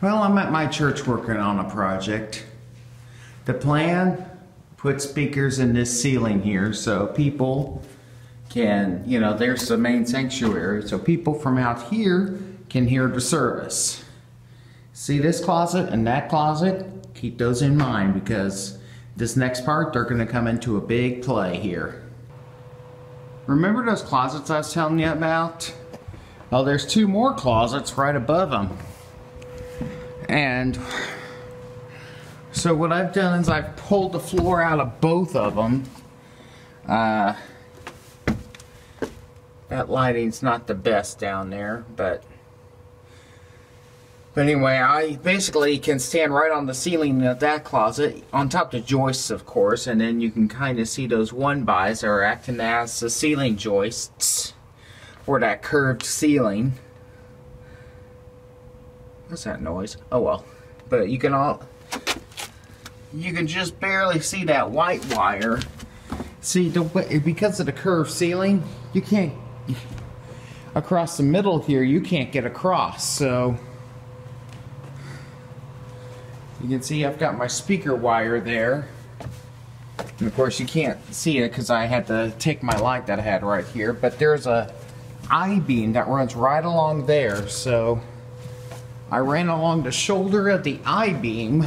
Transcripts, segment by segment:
Well, I'm at my church working on a project. The plan, put speakers in this ceiling here so people can, you know, there's the main sanctuary, so people from out here can hear the service. See this closet and that closet? Keep those in mind because this next part, they're gonna come into a big play here. Remember those closets I was telling you about? Well, there's two more closets right above them. And so what I've done is I've pulled the floor out of both of them. Uh, that lighting's not the best down there, but but anyway, I basically can stand right on the ceiling of that closet, on top of the joists, of course, and then you can kind of see those one-bys are acting as the ceiling joists for that curved ceiling. What's that noise? Oh well. But you can all you can just barely see that white wire. See, the, because of the curved ceiling, you can't across the middle here. You can't get across. So you can see I've got my speaker wire there. And of course, you can't see it because I had to take my light that I had right here. But there's a I-beam that runs right along there. So I ran along the shoulder of the I-beam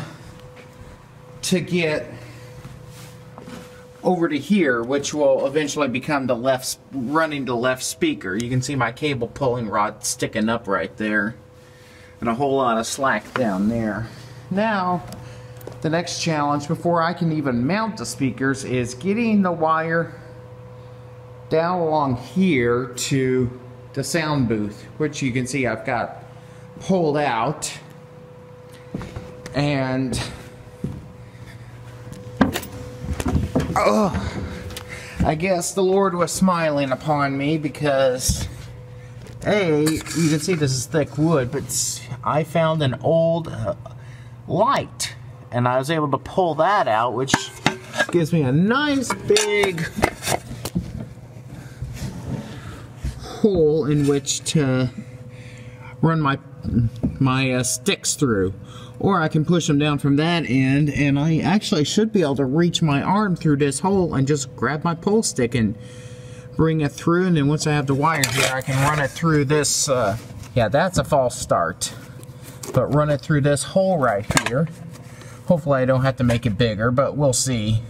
to get over to here, which will eventually become the left, running the left speaker. You can see my cable pulling rod sticking up right there. And a whole lot of slack down there. Now, the next challenge before I can even mount the speakers is getting the wire down along here to the sound booth, which you can see I've got pulled out. And oh, I guess the Lord was smiling upon me because, hey, you can see this is thick wood, but I found an old uh, light and I was able to pull that out, which gives me a nice big hole in which to run my my uh, sticks through. Or I can push them down from that end and I actually should be able to reach my arm through this hole and just grab my pull stick and bring it through and then once I have the wire here I can run it through this uh, yeah that's a false start. But run it through this hole right here. Hopefully I don't have to make it bigger but we'll see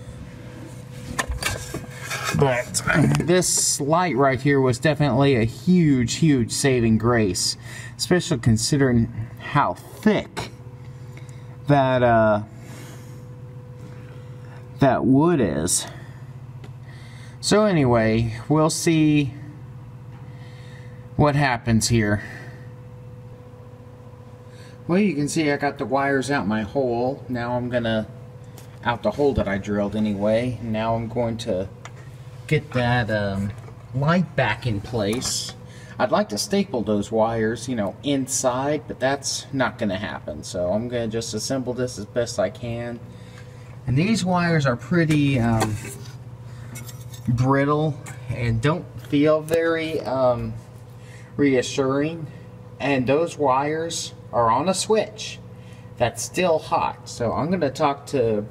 but this light right here was definitely a huge huge saving grace especially considering how thick that uh, that wood is. So anyway, we'll see what happens here. Well, you can see I got the wires out my hole. Now I'm gonna out the hole that I drilled anyway. Now I'm going to get that um, light back in place. I'd like to staple those wires, you know, inside, but that's not going to happen. So I'm going to just assemble this as best I can. And these wires are pretty um, brittle and don't feel very um, reassuring. And those wires are on a switch that's still hot. So I'm going to talk to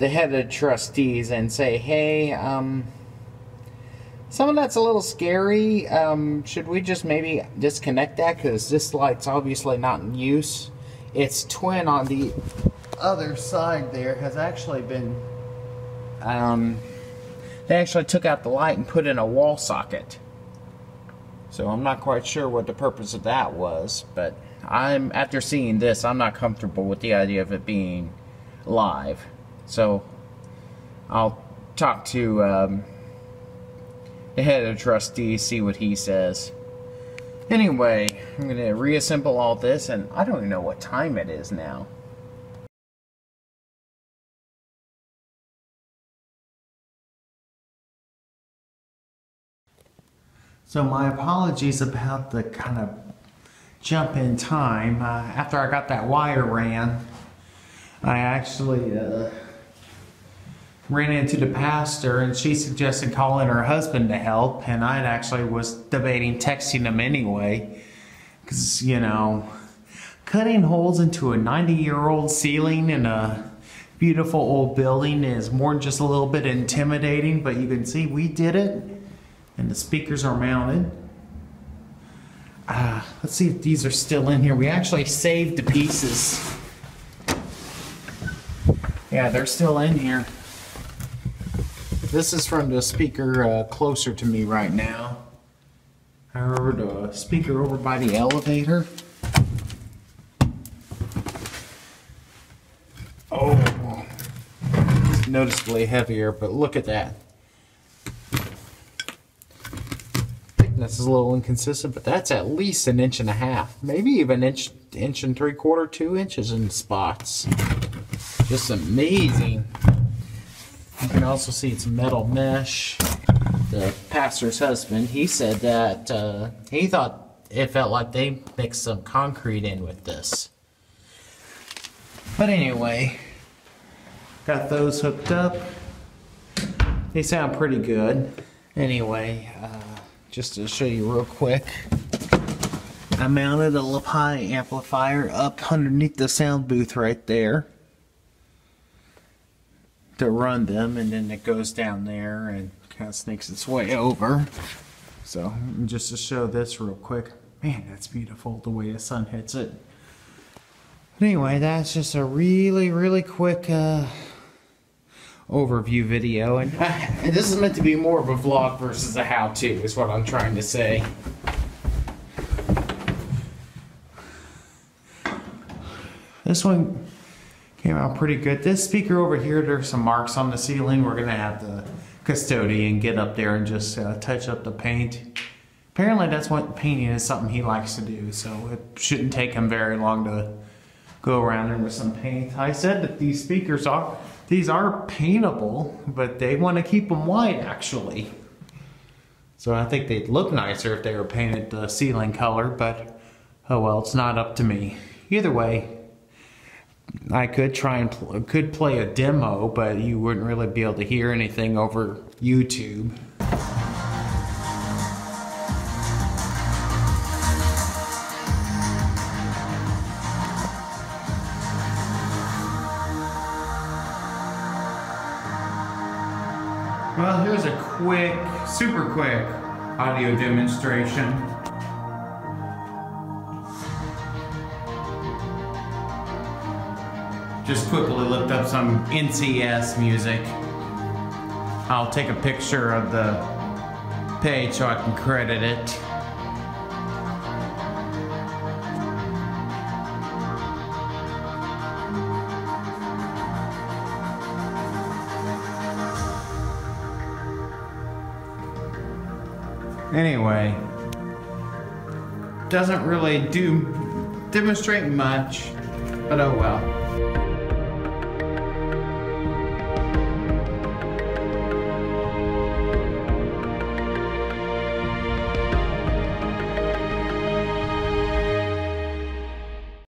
the head of trustees and say, hey, um, some of that's a little scary. Um, should we just maybe disconnect that? Because this light's obviously not in use. Its twin on the other side there has actually been... Um, they actually took out the light and put in a wall socket. So I'm not quite sure what the purpose of that was. But I'm after seeing this, I'm not comfortable with the idea of it being live. So I'll talk to... Um, the head of trustee, see what he says. Anyway, I'm going to reassemble all this, and I don't even know what time it is now. So my apologies about the kind of jump in time. Uh, after I got that wire ran, I actually uh, ran into the pastor and she suggested calling her husband to help and I actually was debating texting him anyway because you know cutting holes into a 90 year old ceiling in a beautiful old building is more than just a little bit intimidating, but you can see we did it and the speakers are mounted. Uh, let's see if these are still in here. We actually saved the pieces. Yeah, they're still in here. This is from the speaker uh, closer to me right now. I heard a speaker over by the elevator. Oh, it's noticeably heavier, but look at that. Thickness is a little inconsistent, but that's at least an inch and a half, maybe even inch, inch and three quarter, two inches in spots. Just amazing. You can also see it's metal mesh. The pastor's husband, he said that uh, he thought it felt like they mixed some concrete in with this. But anyway, got those hooked up. They sound pretty good. Anyway, uh, just to show you real quick, I mounted a Lepai amplifier up underneath the sound booth right there to run them and then it goes down there and kind of snakes its way over. So just to show this real quick, man, that's beautiful the way the sun hits it. But anyway, that's just a really, really quick uh, overview video. And, this is meant to be more of a vlog versus a how-to is what I'm trying to say. This one Came out pretty good. This speaker over here, there's some marks on the ceiling. We're gonna have the custodian get up there and just uh, touch up the paint. Apparently that's what painting is something he likes to do, so it shouldn't take him very long to go around there with some paint. I said that these speakers are, these are paintable, but they want to keep them white actually. So I think they'd look nicer if they were painted the ceiling color, but oh well, it's not up to me. Either way, I could try and pl could play a demo, but you wouldn't really be able to hear anything over YouTube. Well, here's a quick, super quick audio demonstration. Just quickly looked up some NCS music. I'll take a picture of the page so I can credit it. Anyway, doesn't really do demonstrate much, but oh well.